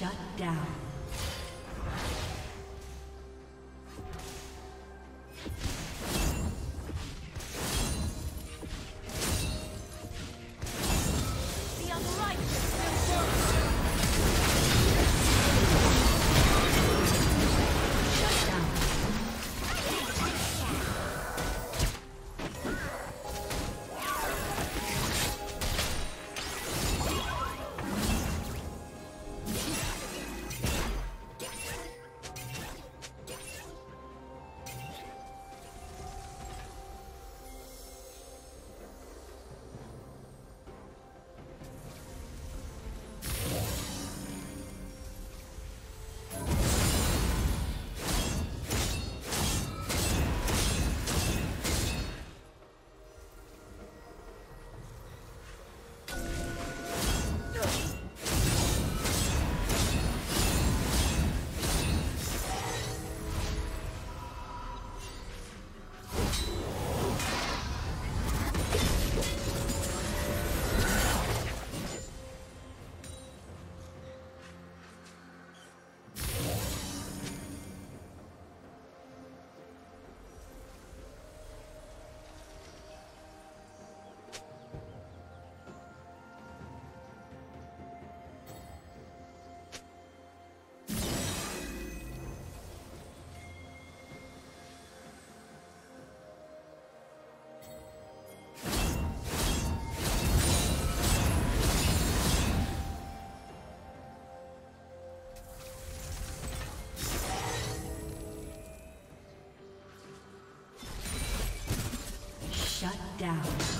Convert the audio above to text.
Shut down. Down.